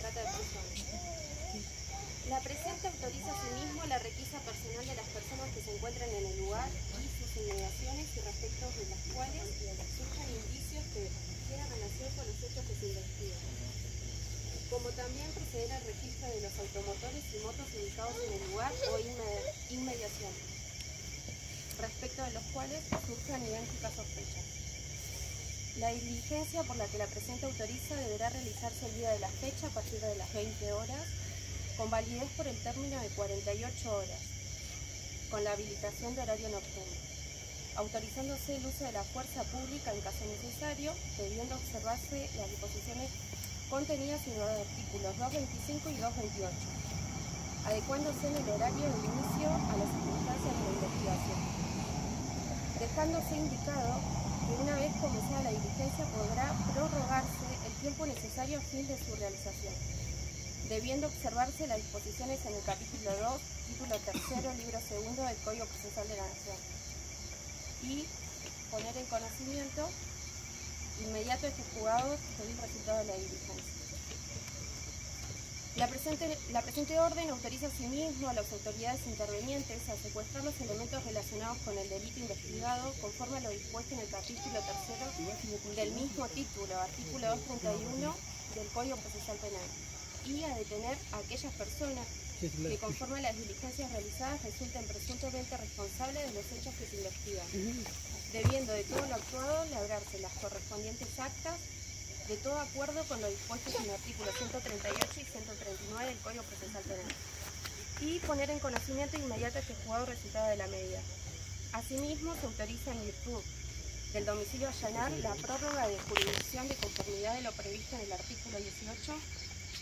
trata de personas. La presente autoriza asimismo la requisa personal de las personas que se encuentran en el lugar y sus inmediaciones y respecto de las cuales surjan indicios que quieran relación con los hechos que se investigan. Como también proceder al registro de los automotores y motos ubicados en el lugar o inmediaciones, respecto de los cuales surjan idénticas sospechas. La diligencia por la que la presente autoriza deberá realizarse el día de la fecha a partir de las 20 horas con validez por el término de 48 horas, con la habilitación de horario nocturno, autorizándose el uso de la fuerza pública en caso necesario, debiendo observarse las disposiciones contenidas en los artículos 225 y 228, adecuándose en el horario de inicio a las circunstancias de la investigación, dejándose indicado que una vez comenzada la diligencia podrá prorrogarse el tiempo necesario a fin de su realización debiendo observarse las disposiciones en el capítulo 2, título 3, libro 2 del Código Procesal de la Nación. Y poner en conocimiento inmediato a estos juzgados del resultado de la diligencia. La presente, la presente orden autoriza asimismo a las autoridades intervenientes a secuestrar los elementos relacionados con el delito investigado conforme a lo dispuesto en el capítulo 3 del mismo título, artículo 231 del Código Procesal Penal y a detener a aquellas personas que conforme a las diligencias realizadas resulten presuntamente responsables de los hechos que se investigan, debiendo de todo lo actuado labrarse las correspondientes actas de todo acuerdo con lo dispuesto en el artículo 138 y 139 del Código Procesal Penal y poner en conocimiento inmediato este juzgado resultado de la medida. Asimismo, se autoriza en virtud del domicilio allanar la prórroga de jurisdicción de conformidad de lo previsto en el artículo 18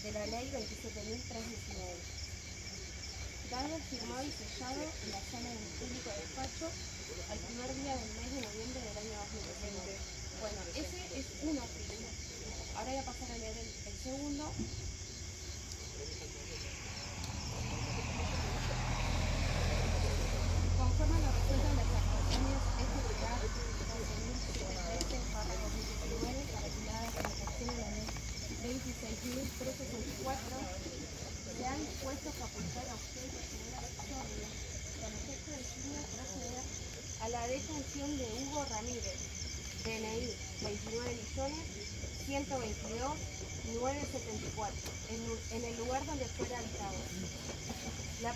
de la Ley 27.319. Dado, firmado y sellado en la sala del público despacho al primer día del mes de noviembre del año 2020. Bueno, ese es un artículo. Ahora voy a pasar a leer el segundo. Conforme a lo resuelto en las actuaciones ejecutadas en barra 2019 para que la aplicación de la ley 26.364 se han puesto a facultar a ustedes, señora Sorria, con efecto de signo proceder a la detención de Hugo Ramírez, DNI 29 millones 122 974, en, en el lugar donde fuera habitado. La